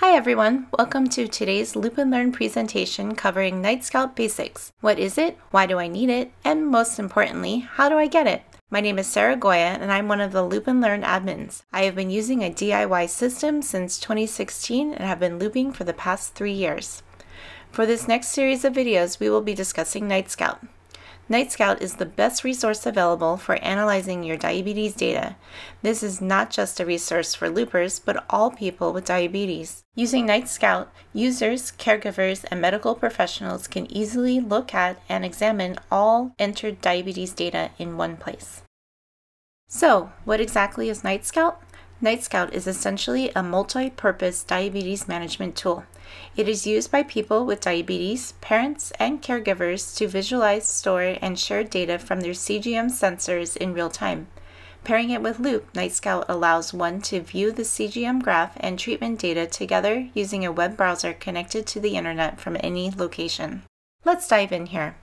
Hi everyone, welcome to today's Loop and Learn presentation covering Night Scout Basics. What is it? Why do I need it? And most importantly, how do I get it? My name is Sarah Goya and I'm one of the Loop and Learn admins. I have been using a DIY system since 2016 and have been looping for the past three years. For this next series of videos, we will be discussing Night Scout. NightScout is the best resource available for analyzing your diabetes data. This is not just a resource for loopers, but all people with diabetes. Using NightScout, users, caregivers, and medical professionals can easily look at and examine all entered diabetes data in one place. So, what exactly is NightScout? NightScout is essentially a multi-purpose diabetes management tool. It is used by people with diabetes, parents, and caregivers to visualize, store, and share data from their CGM sensors in real time. Pairing it with Loop, NightScout allows one to view the CGM graph and treatment data together using a web browser connected to the internet from any location. Let's dive in here.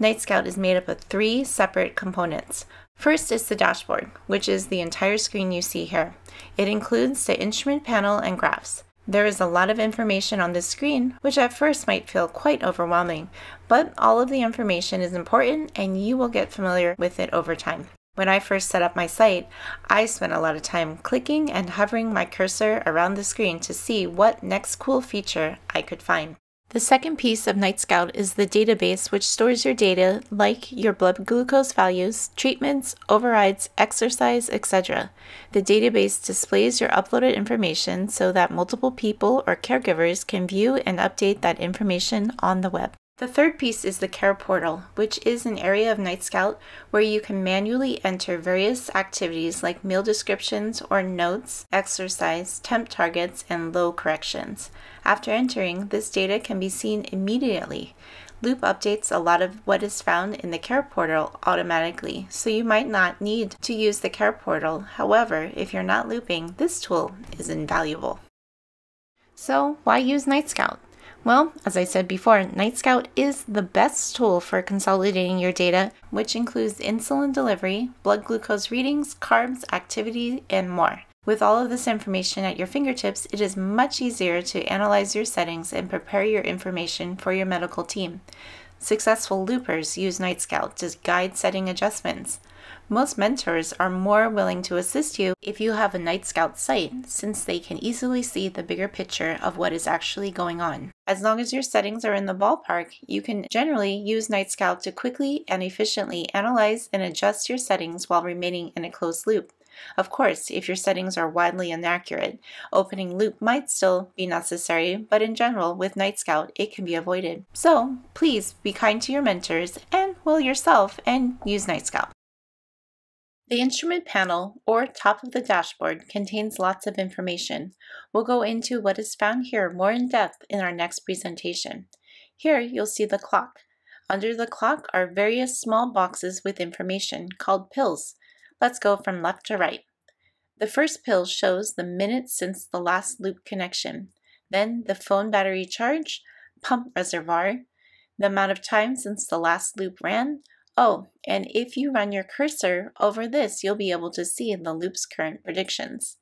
NightScout is made up of three separate components. First is the dashboard, which is the entire screen you see here. It includes the instrument panel and graphs. There is a lot of information on this screen, which at first might feel quite overwhelming, but all of the information is important and you will get familiar with it over time. When I first set up my site, I spent a lot of time clicking and hovering my cursor around the screen to see what next cool feature I could find. The second piece of NightScout is the database, which stores your data like your blood glucose values, treatments, overrides, exercise, etc. The database displays your uploaded information so that multiple people or caregivers can view and update that information on the web. The third piece is the Care Portal, which is an area of NightScout where you can manually enter various activities like meal descriptions or notes, exercise, temp targets, and low corrections. After entering, this data can be seen immediately. Loop updates a lot of what is found in the Care Portal automatically, so you might not need to use the Care Portal. However, if you're not looping, this tool is invaluable. So, why use NightScout? Well, as I said before, NightScout is the best tool for consolidating your data, which includes insulin delivery, blood glucose readings, carbs, activity, and more. With all of this information at your fingertips, it is much easier to analyze your settings and prepare your information for your medical team. Successful loopers use NightScout to guide setting adjustments. Most mentors are more willing to assist you if you have a Night Scout site, since they can easily see the bigger picture of what is actually going on. As long as your settings are in the ballpark, you can generally use Night Scout to quickly and efficiently analyze and adjust your settings while remaining in a closed loop. Of course, if your settings are wildly inaccurate, opening loop might still be necessary, but in general, with Night Scout, it can be avoided. So please be kind to your mentors and will yourself and use NightScout. The instrument panel, or top of the dashboard, contains lots of information. We'll go into what is found here more in depth in our next presentation. Here you'll see the clock. Under the clock are various small boxes with information called pills. Let's go from left to right. The first pill shows the minutes since the last loop connection, then the phone battery charge, pump reservoir, the amount of time since the last loop ran, Oh, and if you run your cursor over this, you'll be able to see in the loop's current predictions.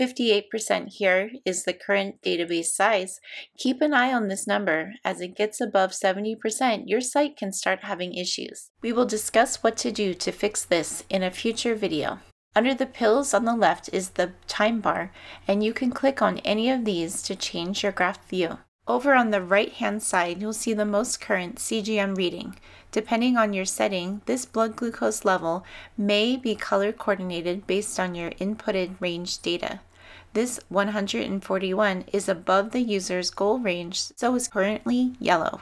58% here is the current database size. Keep an eye on this number. As it gets above 70%, your site can start having issues. We will discuss what to do to fix this in a future video. Under the pills on the left is the time bar, and you can click on any of these to change your graph view. Over on the right hand side, you'll see the most current CGM reading. Depending on your setting, this blood glucose level may be color coordinated based on your inputted range data. This 141 is above the user's goal range, so is currently yellow.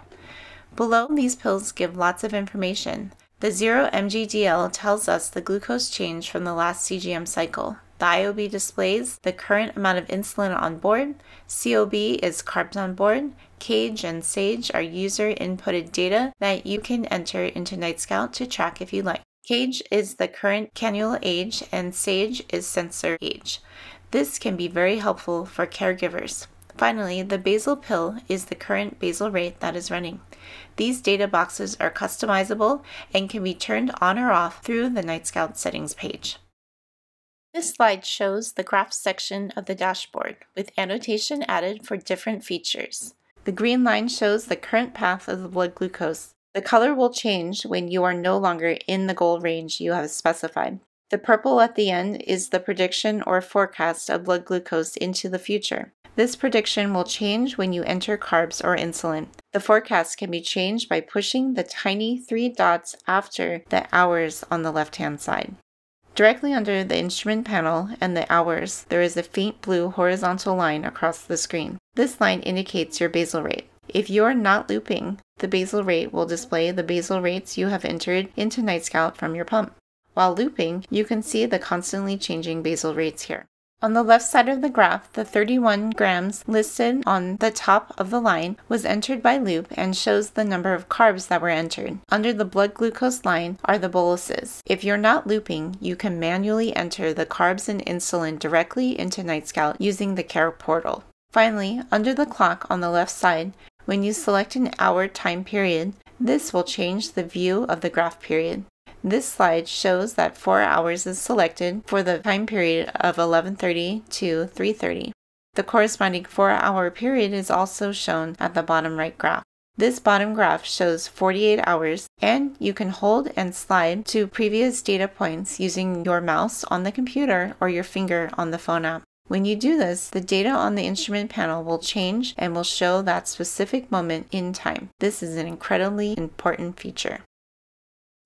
Below, these pills give lots of information. The 0 mgdl tells us the glucose change from the last CGM cycle. The IOB displays the current amount of insulin on board. COB is carbs on board. Cage and Sage are user inputted data that you can enter into NightScout to track if you like. Cage is the current cannula age and Sage is sensor age. This can be very helpful for caregivers. Finally, the basal pill is the current basal rate that is running. These data boxes are customizable and can be turned on or off through the NightScout settings page. This slide shows the graph section of the dashboard with annotation added for different features. The green line shows the current path of the blood glucose. The color will change when you are no longer in the goal range you have specified. The purple at the end is the prediction or forecast of blood glucose into the future. This prediction will change when you enter carbs or insulin. The forecast can be changed by pushing the tiny three dots after the hours on the left hand side. Directly under the instrument panel and the hours, there is a faint blue horizontal line across the screen. This line indicates your basal rate. If you are not looping, the basal rate will display the basal rates you have entered into NightScout from your pump. While looping, you can see the constantly changing basal rates here. On the left side of the graph, the 31 grams listed on the top of the line was entered by loop and shows the number of carbs that were entered. Under the blood glucose line are the boluses. If you're not looping, you can manually enter the carbs and insulin directly into NightScout using the Care portal. Finally, under the clock on the left side, when you select an hour time period, this will change the view of the graph period. This slide shows that 4 hours is selected for the time period of 11:30 to 3:30. The corresponding 4-hour period is also shown at the bottom right graph. This bottom graph shows 48 hours, and you can hold and slide to previous data points using your mouse on the computer or your finger on the phone app. When you do this, the data on the instrument panel will change and will show that specific moment in time. This is an incredibly important feature.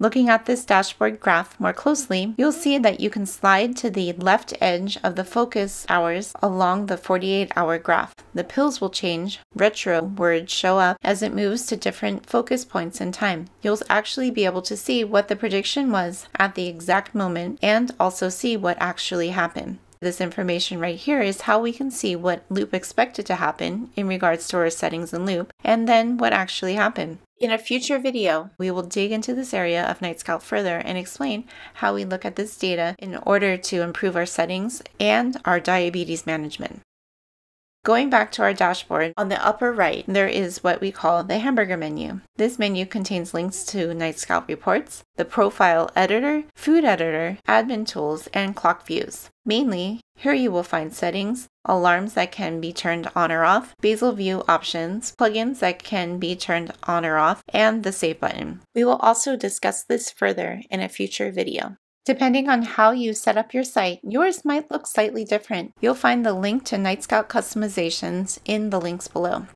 Looking at this dashboard graph more closely, you'll see that you can slide to the left edge of the focus hours along the 48 hour graph. The pills will change, retro words show up as it moves to different focus points in time. You'll actually be able to see what the prediction was at the exact moment and also see what actually happened. This information right here is how we can see what loop expected to happen in regards to our settings in loop, and then what actually happened. In a future video, we will dig into this area of NightScout further and explain how we look at this data in order to improve our settings and our diabetes management. Going back to our dashboard, on the upper right, there is what we call the hamburger menu. This menu contains links to NightScout reports, the profile editor, food editor, admin tools, and clock views. Mainly, here you will find settings, alarms that can be turned on or off, basal view options, plugins that can be turned on or off, and the save button. We will also discuss this further in a future video. Depending on how you set up your site, yours might look slightly different. You'll find the link to NightScout customizations in the links below.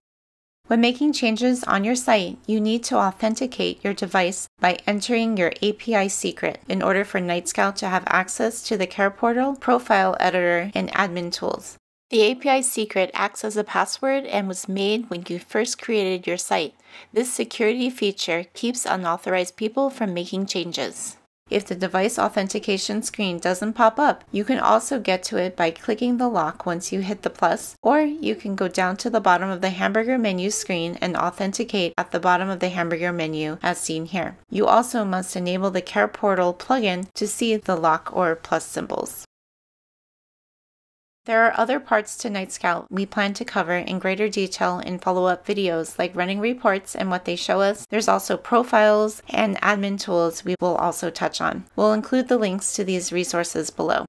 When making changes on your site, you need to authenticate your device by entering your API secret in order for NightScout to have access to the Care Portal, Profile Editor, and admin tools. The API secret acts as a password and was made when you first created your site. This security feature keeps unauthorized people from making changes. If the device authentication screen doesn't pop up, you can also get to it by clicking the lock once you hit the plus, or you can go down to the bottom of the hamburger menu screen and authenticate at the bottom of the hamburger menu as seen here. You also must enable the Care Portal plugin to see the lock or plus symbols. There are other parts to NightScout we plan to cover in greater detail in follow-up videos like running reports and what they show us. There's also profiles and admin tools we will also touch on. We'll include the links to these resources below.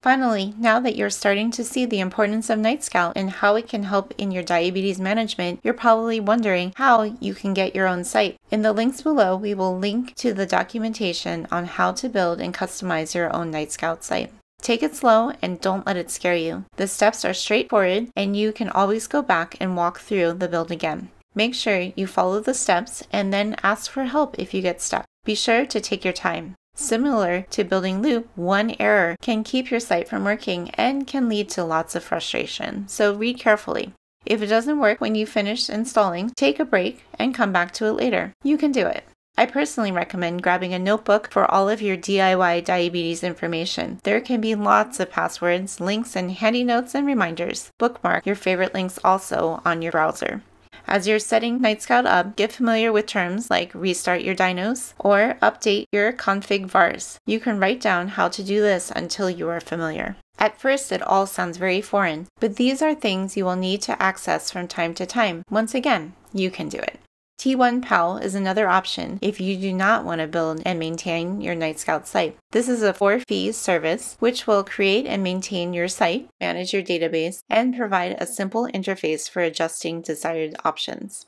Finally, now that you're starting to see the importance of NightScout and how it can help in your diabetes management, you're probably wondering how you can get your own site. In the links below, we will link to the documentation on how to build and customize your own NightScout site. Take it slow and don't let it scare you. The steps are straightforward and you can always go back and walk through the build again. Make sure you follow the steps and then ask for help if you get stuck. Be sure to take your time. Similar to building Loop, one error can keep your site from working and can lead to lots of frustration, so read carefully. If it doesn't work when you finish installing, take a break and come back to it later. You can do it. I personally recommend grabbing a notebook for all of your DIY diabetes information. There can be lots of passwords, links, and handy notes and reminders. Bookmark your favorite links also on your browser. As you're setting NightScout up, get familiar with terms like restart your dynos or update your config vars. You can write down how to do this until you are familiar. At first, it all sounds very foreign, but these are things you will need to access from time to time. Once again, you can do it. T1PAL is another option if you do not want to build and maintain your Night Scout site. This is a for fees service which will create and maintain your site, manage your database, and provide a simple interface for adjusting desired options.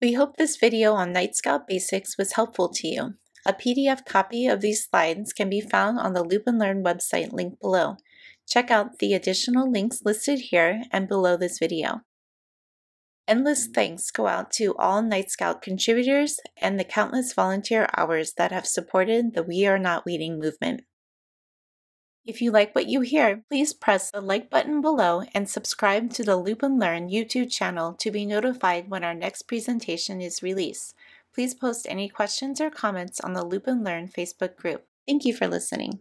We hope this video on Night Scout Basics was helpful to you. A PDF copy of these slides can be found on the Loop and Learn website linked below. Check out the additional links listed here and below this video. Endless thanks go out to all Night Scout contributors and the countless volunteer hours that have supported the We Are Not Waiting movement. If you like what you hear, please press the like button below and subscribe to the Loop and Learn YouTube channel to be notified when our next presentation is released. Please post any questions or comments on the Loop and Learn Facebook group. Thank you for listening.